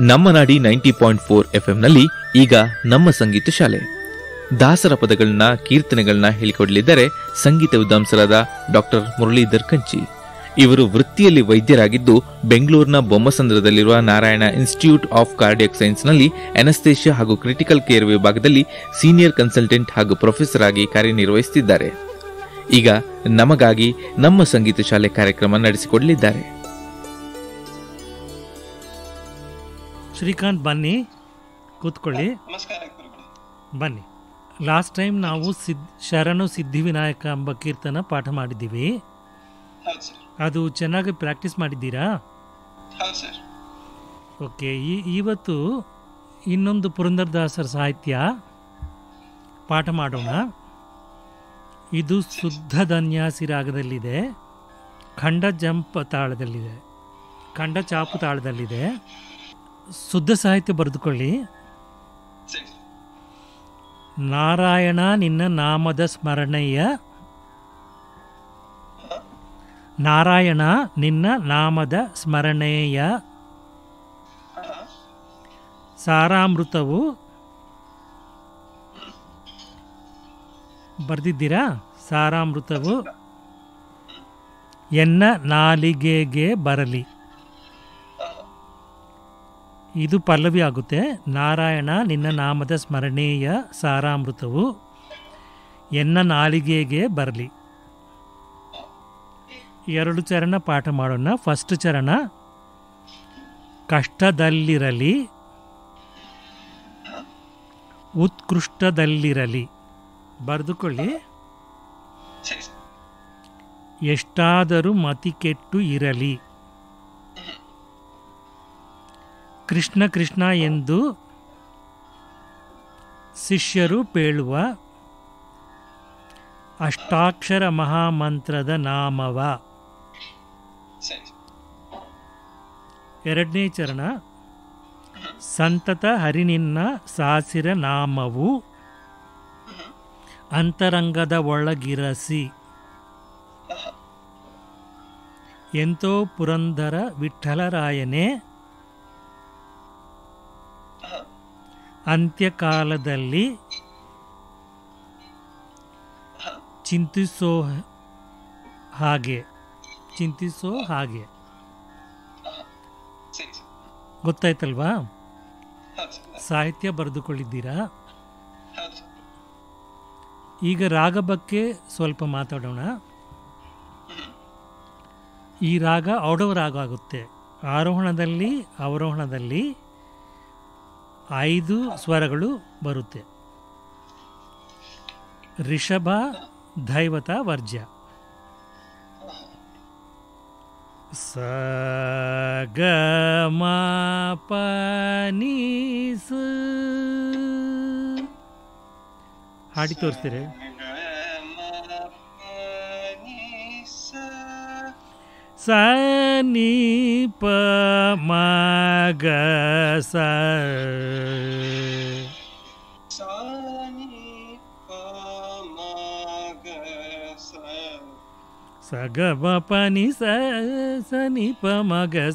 ನಮ್ಮ ನಾಡಿ ninety point four ಎಫ್ಎಂನಲ್ಲಿ ಈಗ ನಮ್ಮ ಸಂಗೀತ ಶಾಲೆ. ದಾಸರ ಪದಗಳನ್ನ, ಕೀರ್ತನೆಗಳನ್ನ ಹೇಳಿಕೊಡಲಿದ್ದಾರೆ ಸಂಗೀತ ವಿದ್ವಾಂಸರಾದ ಡಾಕ್ಟರ್ ಮುರಳೀಧರ್ ಕಂಚಿ. ಇವರು ವೃತ್ತಿಯಲ್ಲಿ ವೈದ್ಯರಾಗಿದ್ದು ಬೆಂಗಳೂರಿನ ಬೊಮ್ಮಸಂದ್ರದಲ್ಲಿರುವ ನಾರಾಯಣ ಇನ್ಸ್ಟಿಟ್ಯೂಟ್ ಆಫ್ ಕಾರ್ಡಿಯಕ್ ಸೈನ್ಸ್ನಲ್ಲಿ ಅನಸ್ತೇಷಿಯಾ ಹಾಗೂ ಕ್ರಿಟಿಕಲ್ ಕೇರ್ ವಿಭಾಗದಲ್ಲಿ ಸೀನಿಯರ್ ಕನ್ಸಲ್ಟೆಂಟ್ ಹಾಗೂ ಪ್ರೊಫೆಸರ್ ಆಗಿ ಕಾರ್ಯನಿರ್ವಹಿಸುತ್ತಿದ್ದಾರೆ. ಈಗ ನಮಗಾಗಿ ನಮ್ಮ ಸಂಗೀತ ಶಾಲೆ ಕಾರ್ಯಕ್ರಮ ನಡೆಸಿಕೊಡಲಿದ್ದಾರೆ. ಶ್ರೀಕಾಂತ್ ಬನ್ನಿ. ಕೂತ್ಕೊಳ್ಳಿ. ಬನ್ನಿ. ಲಾಸ್ಟ್ ಟೈಮ್ ನಾವು ಸಿದ್ ಶರಣು ಸಿದ್ಧಿವಿನಾಯಕ ಎಂಬ ಕೀರ್ತನ ಪಾಠ ಮಾಡಿದ್ದೀವಿ. ಅದು ಚೆನ್ನಾಗಿ ಪ್ರಾಕ್ಟೀಸ್ ಮಾಡಿದ್ದೀರಾ? ಓಕೆ ಈ ಇವತ್ತು ಇನ್ನೊಂದು ಪುರಂದರದಾಸರ ಸಾಹಿತ್ಯ ಪಾಠ ಮಾಡೋಣ. ಇದು ಶುದ್ಧ ಧನ್ಯಾಸಿ ರಾಗದಲ್ಲಿದೆ. ಖಂಡ ಜಂಪ್ ತಾಳದಲ್ಲಿದೆ. ಖಂಡ ಚಾಪು ತಾಳದಲ್ಲಿದೆ. ಶುದ್ಧ ಸಾಹಿತ್ಯ ಬರೆದುಕೊಳ್ಳಿ. ನಾರಾಯಣ ನಿನ್ನ ನಾಮದ ಸ್ಮರಣೆಯ. ನಾರಾಯಣ ನಿನ್ನ ನಾಮದ ಸ್ಮರಣೆಯ. ಸಾರಾಮೃತವು. ಬರೆದಿದ್ದೀರಾ? ಸಾರಾಮೃತವು. ಎನ್ನ ನಾಲಿಗೆಗೆ ಬರಲಿ. ಇದು ಪಲ್ಲವಿ ಆಗುತ್ತೆ. ನಾರಾಯಣ, ನಿನ್ನ ನಾಮದ ಸ್ಮರಣೀಯ ಸಾರಾಮೃತವು ಎನ್ನ ನಾಲಿಗೆಗೆ ಬರಲಿ. ಎರಡು ಚರಣ ಪಾಠ ಮಾಡೋಣ. ಫಸ್ಟ್ ಚರಣ, ಕಷ್ಟದಲ್ಲಿರಲಿ, ಉತ್ಕೃಷ್ಟದಲ್ಲಿರಲಿ. ಬರೆದುಕೊಳ್ಳಿ. ಎಷ್ಟಾದರೂ ಮತಿ ಕೆಟ್ಟು ಇರಲಿ. ಕೃಷ್ಣ ಕೃಷ್ಣ ಎಂದು ಶಿಷ್ಯರು ಪೇಳುವ ಅಷ್ಟಾಕ್ಷರ ಮಹಾಮಂತ್ರದ ನಾಮವ. ಎರಡನೇ ಚರಣ, ಸಂತತ ಹರಿನಿನ್ನ ಸಾಸಿರ ನಾಮವು, ಅಂತರಂಗದ ಒಳಗಿರಸಿ. ಎಂತೋ ಪುರಂದರ ವಿಠಲರಾಯನೇ ಅಂತ್ಯಕಾಲದಲ್ಲಿ ಚಿಂತಿಸೋ ಹಾಗೆ ಚಿಂತಿಸೋ ಹಾಗೆ. ಗೊತ್ತಾಯ್ತಲ್ವಾ? ಸಾಹಿತ್ಯ ಬರೆದುಕೊಂಡಿದ್ದೀರಾ ಈಗ ರಾಗ ಬಗ್ಗೆ ಸ್ವಲ್ಪ ಮಾತಾಡೋಣ. ಈ ರಾಗ ಔಡವ ರಾಗ ಆಗುತ್ತೆ. ಆರೋಹಣದಲ್ಲಿ, ಅವರೋಹಣದಲ್ಲಿ ಐದು ಸ್ವರಗಳು ಬರುತ್ತೆ. ರಿಷಭ ದೈವತ ವರ್ಜ್ಯ. ಸ ಗ ಮ ಪ ನೀ ಸ ಹಾಡಿ ತೋರಿಸ್ತೀರಿ? ಸ ನೀ ಪ ಮ ಗ ಸ ಸ ಗ ಮ ಪ ಸ ಸ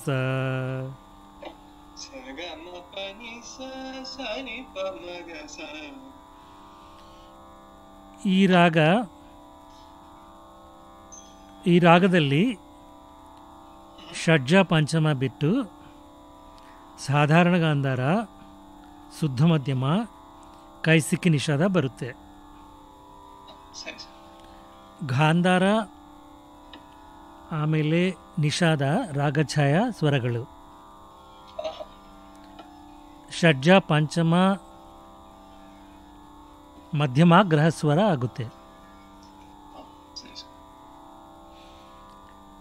ಸ ಈ ರಾಗ, ಈ ರಾಗದಲ್ಲಿ ಷಡ್ಜ ಪಂಚಮ ಬಿಟ್ಟು ಸಾಧಾರಣ ಗಾಂಧಾರ ಶುದ್ಧ ಮಧ್ಯಮ ಕೈಸಿಕ್ಕಿ ನಿಷಾದ ಬರುತ್ತೆ. ಗಾಂಧಾರ ಆಮೇಲೆ ನಿಷಾದ ರಾಗಛಾಯ ಸ್ವರಗಳು. ಷಡ್ಜ ಪಂಚಮ ಮಧ್ಯಮ ಗ್ರಹ ಸ್ವರ ಆಗುತ್ತೆ.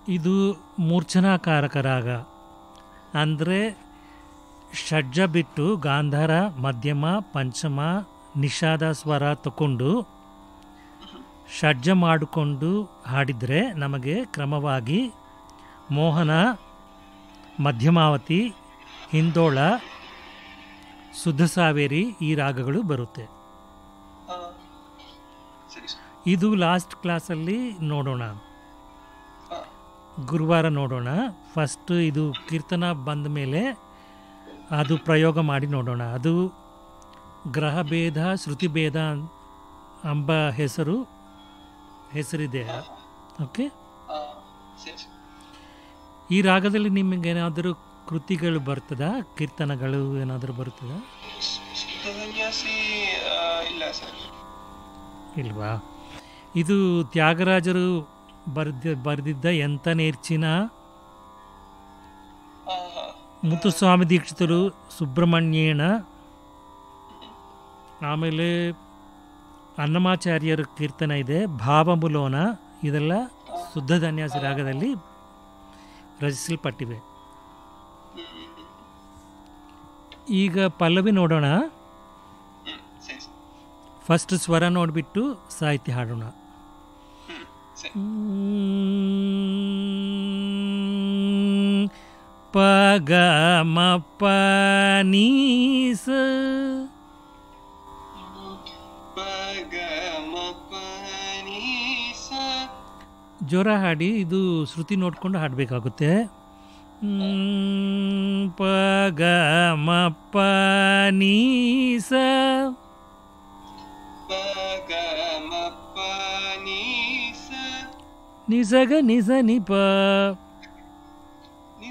ಇದು ಮೂರ್ಛನಾಕಾರಕ ರಾಗ ಅಂದರೆ ಷಡ್ಜ ಬಿಟ್ಟು ಗಾಂಧಾರ ಮಧ್ಯಮ ಪಂಚಮ ನಿಷಾದ ಸ್ವರ ತಗೊಂಡು ಷಡ್ಜ ಮಾಡಿಕೊಂಡು ಹಾಡಿದರೆ ನಮಗೆ ಕ್ರಮವಾಗಿ ಮೋಹನ ಮಧ್ಯಮಾವತಿ ಹಿಂದೋಳ ಶುದ್ಧ ಸಾವೇರಿ ಈ ರಾಗಗಳು ಬರುತ್ತೆ. ಇದು ಲಾಸ್ಟ್ ಕ್ಲಾಸಲ್ಲಿ ನೋಡೋಣ. ಗುರುವಾರ ನೋಡೋಣ. ಫಸ್ಟ್ ಇದು ಕೀರ್ತನ ಬಂದ ಮೇಲೆ ಅದು ಪ್ರಯೋಗ ಮಾಡಿ ನೋಡೋಣ. ಅದು ಗ್ರಹ ಭೇದ ಶ್ರುತಿ ಭೇದ ಎಂಬ ಹೆಸರು ಹೆಸರಿದೆ. ಓಕೆ ಈ ರಾಗದಲ್ಲಿ ನಿಮಗೆ ಏನಾದರೂ ಕೃತಿಗಳು ಬರ್ತದಾ? ಕೀರ್ತನಗಳು ಏನಾದರೂ ಬರ್ತದ ಇಲ್ವಾ? ಇದು ತ್ಯಾಗರಾಜರು ಬರೆದ ಬರೆದಿದ್ದ ಎಂತ ನೇರ್ಚಿನ ಮುತ್ತುಸ್ವಾಮಿ ದೀಕ್ಷಿತರು ಸುಬ್ರಹ್ಮಣ್ಯೇಣ. ಆಮೇಲೆ ಅನ್ನಮಾಚಾರ್ಯರ ಕೀರ್ತನ ಇದೆ ಭಾವಮುಲೋನ. ಇದೆಲ್ಲ ಶುದ್ಧ ಧನ್ಯಾಸ ರಾಗದಲ್ಲಿ ರಚಿಸಲ್ಪಟ್ಟಿವೆ. ಈಗ ಪಲ್ಲವಿ ನೋಡೋಣ. ಫಸ್ಟ್ ಸ್ವರ ನೋಡಿಬಿಟ್ಟು ಸಾಹಿತ್ಯ ಹಾಡೋಣ. ಹ್ಮ್ ಸರಿ ಪಗ ಮ ಪ ಪಗ ಮ ಪ ನೀ ಸ ಜ್ವರ ಹಾಡಿ ಇದು ಶ್ರುತಿ ನೋಡಿಕೊಂಡು ಹಾಡಬೇಕಾಗುತ್ತೆ. ಪಗ ಮ ಪ ನೀ ಸ ಪಗ ನಿಸಗ ನಿಸ. ನಿ ಪ ನಿ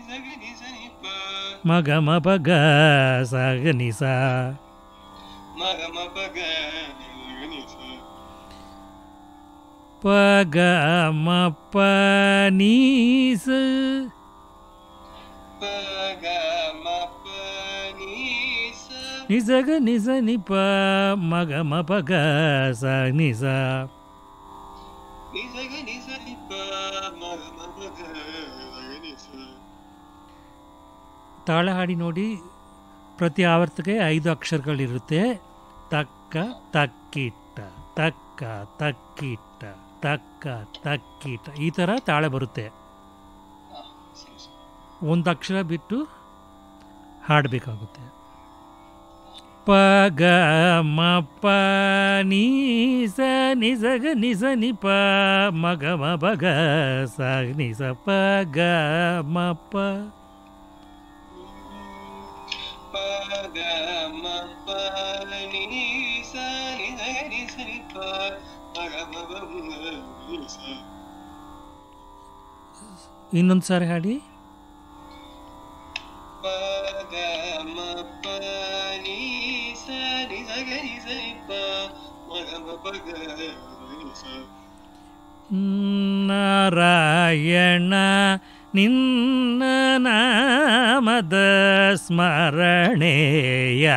ಸ ಗ ನಿ ಸ ನಿ ಪ ಮಗ ಮ ಪಗ ಸಗ ನಿ ಸ ತಾಳ ಹಾಡಿ ನೋಡಿ ಪ್ರತಿ ಆವರ್ತಕ್ಕೆ ಐದು ಅಕ್ಷರಗಳಿರುತ್ತೆ. ತಕ್ಕ, ತಕ್ಕಿಟ್ಟ ತಕ್ಕ ತಕ್ಕಿಟ್ಟ ತಕ್ಕ, ತಕ್ಕಿಟ್ಟ. ಈ ಥರ ತಾಳ ಬರುತ್ತೆ. ಒಂದು ಅಕ್ಷರ ಬಿಟ್ಟು ಹಾಡಬೇಕಾಗುತ್ತೆ. ಪ ಗ ಮ ಪ ನೀ ಸ ನಿ ಸ ಗ ನಿ ಸ ನಿ ಪ ಮ ಗ ಮ ಪ ಗ ಸ ನಿ ಸ ಪ ಗ ಮ ಪ ಪಗ ಮ ಪ ನೀ ಸ ನಿ ಸ ಗ ನಿ ಸ ನಿ ಪ ಮ ಗ ಮ ಪ ಗ ನಿ ಸ ಇನ್ನೊಂದು ಸಾರಿ ಹಾಡಿ ಪಗ ಮ ಪ ನೀ ಸ ನಿ ಸ ಗ ನಿ ಸ ನಿ ಪ ಮ ಗ ಮ ಪ ಗ ನಿ ಸ ನಾರಾಯಣ ನಿನ್ನ ನಾಮದ ಸ್ಮರಣೆಯ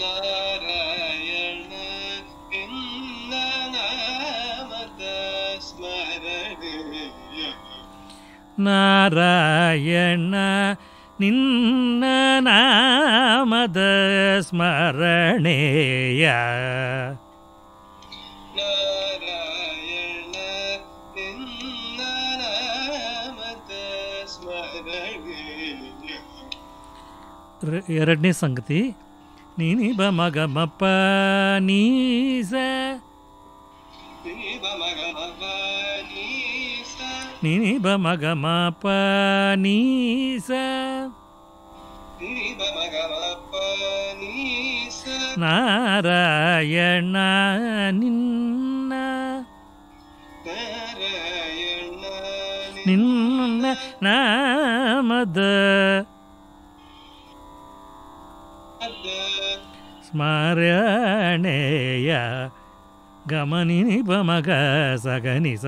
ನಾರಾಯಣ ನಿನ್ನ ನಾಮದ ಸ್ಮರಣೆಯ ನಾರಾಯಣ ನಿನ್ನ ನಾಮದ ಸ್ಮರಣೆಯ ನಾರಾಯಣ ನಿನ್ನ ನಾಮದ ಸ್ಮರಣೆಯ ರ- ಎರಡನೇ ಸಂಗತಿ ನೀನಿ ಬ ಮಗ ಮಪ್ಪ ನೀಸ ದೇವ ಮಗ ಮಗ ನೀಸ ನೀನಿ ಬ ಮಗ ಮಪ ನೀಸ ದೇವ ಮಗ ಮಪ್ಪ ನೀಸ ನಾರಾಯಣ ನಿನ್ನ. ನಿನ್ನ ನಾಮದ. ಸ್ಮರಣೆಯ ಗಮನಿ ನಿಪಮಗ ಸಗನಿಸ.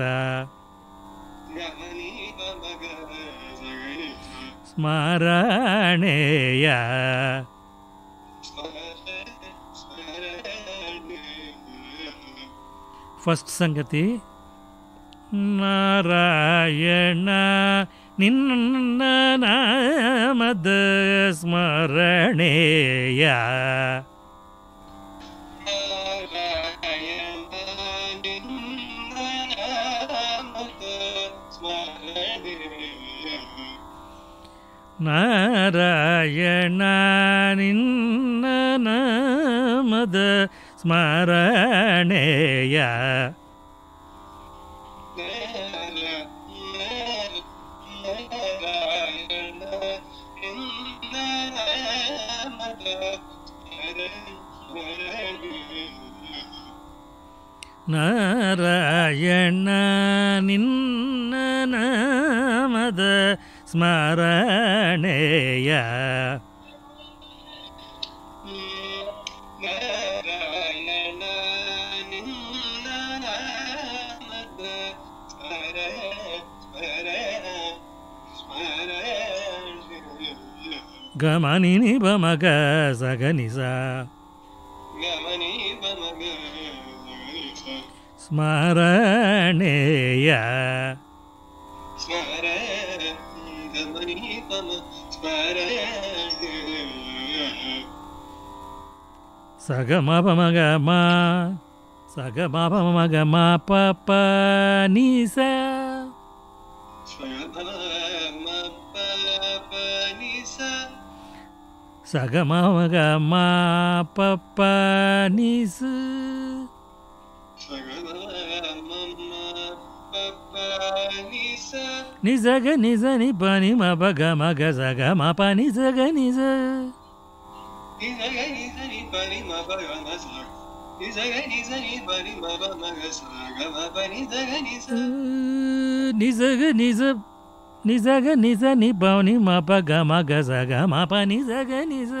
ಸ್ಮರಣೆಯ ಫಸ್ಟ್ ಸಂಗತಿ ನಾರಾಯಣ ನಿನ್ನ ನಾಮದ ಸ್ಮರಣೆಯ ನಾರಾಯಣ ನಿನ್ನ ನಾಮದ സ്മരണേയ. നാരായണ നിന്ന നാമത സ്മരണേയ. గమని నిబమగ సగనిస స్మరణేయ సగమపమగమా సగమపమగమా పప నిసా ಸಗಮ ಮಗ ಮ ಪ ಪ ನೀ ಸ ನಿಜಗ ನಿಜ ನಿ ಪ ನಿ ಮ ಪ ಗ ಮ ಗ ಸ ಗ ಮ ಪ ನಿ ಸ ಗ ನಿ ಸ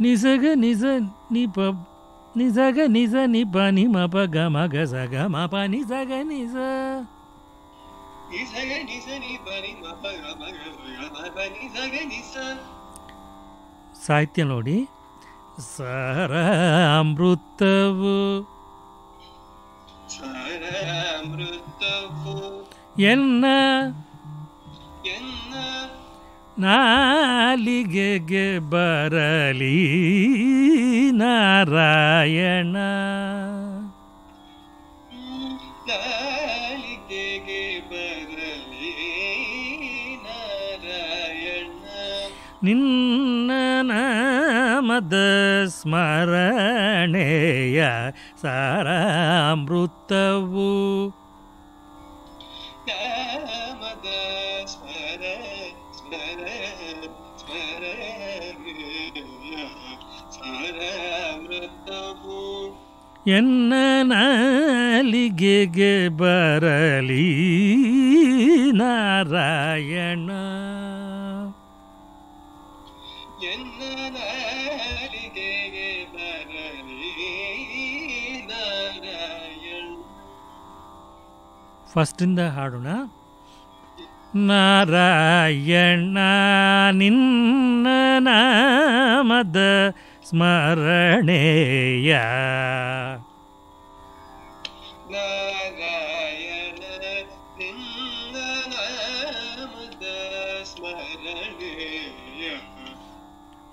ನಿಜಗ ನಿಜ ನಿಜಗ ನಿಜ ನಿ ಪ ನಿ ಮ ಪ ಗ ಮ ಗ ಸ ಗ ಮ ಪ ನಿ ಸ ಗ ನಿ ಸ ಸ ಗ ಮ ಪ ಮ ಪ ಸಾಹಿತ್ಯ ನೋಡಿ. ಸರ ಅಮೃತವು ಎನ್ನ. ನಾಲಿಗೆಗೆ ಬರಲಿ ನಾರಾಯಣ. ನಿನ್ನ ನಾಮದ ಸ್ಮರಣೆಯ ಸಾರಾಮೃತವು. ಎನ್ನ ನಾಲಿಗೆಗೆ ಬರಲಿ ನಾರಾಯಣ. ಫಸ್ಟಿಂದ ಹಾಡೋಣ. ನಾರಾಯಣ ನಿನ್ನ ನಾಮದ ಸ್ಮರಣೆಯ.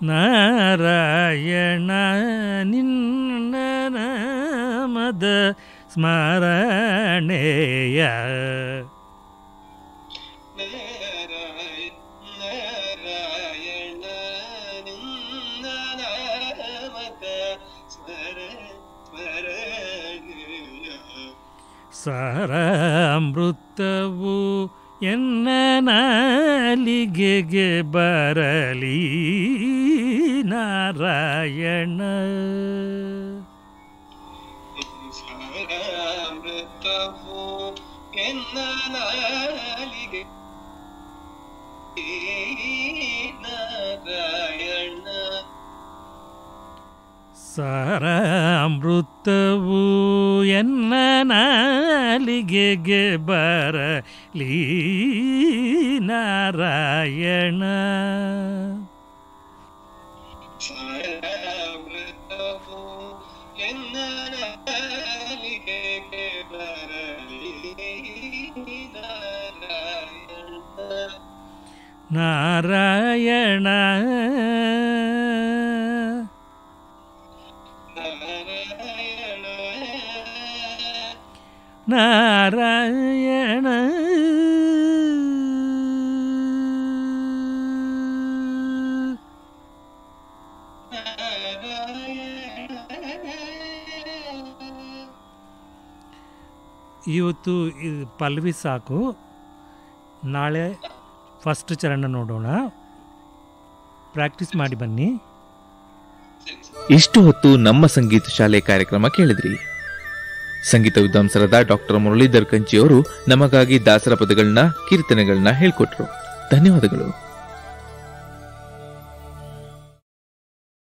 ನಾರಾಯಣ ನಿನ್ನ ನಾಮದ ಸ್ಮರಣೆಯ. ಸಾರಾಮೃತವು ಎನ್ನ ನಾಲಿಗೆಗೆ ಬರಲಿ ನಾರಾಯಣ. ಸಾರಾಮೃತವು ಎನ್ನ ನಾಲಿಗೆ? ನಾರಾಯಣ. ಸಾರಾಮೃತವು ಎನ್ನ ನಾಲಿಗೆಗೆ ಬರಲಿ ನಾರಾಯಣ. ನಾರಾಯಣ. ನಾರಾಯಣ. ಇವತ್ತು ಇದು ಪಲ್ವಿ ಸಾಕು. ನಾಳೆ ಫಸ್ಟ್ ಚರಣ ನೋಡೋಣ. ಪ್ರಾಕ್ಟೀಸ್ ಮಾಡಿ ಬನ್ನಿ. ಇಷ್ಟು ಹೊತ್ತು ನಮ್ಮ ಸಂಗೀತ ಶಾಲೆ ಕಾರ್ಯಕ್ರಮ ಕೇಳಿದ್ರಿ. ಸಂಗೀತ ವಿದ್ವಾಂಸರಾದ ಡಾಕ್ಟರ್ ಮುರಳೀಧರ್ ಕಂಚಿಯವರು ನಮಗಾಗಿ ದಾಸರ ಪದಗಳನ್ನ, ಕೀರ್ತನೆಗಳನ್ನ ಹೇಳ್ಕೊಟ್ರು. ಧನ್ಯವಾದಗಳು.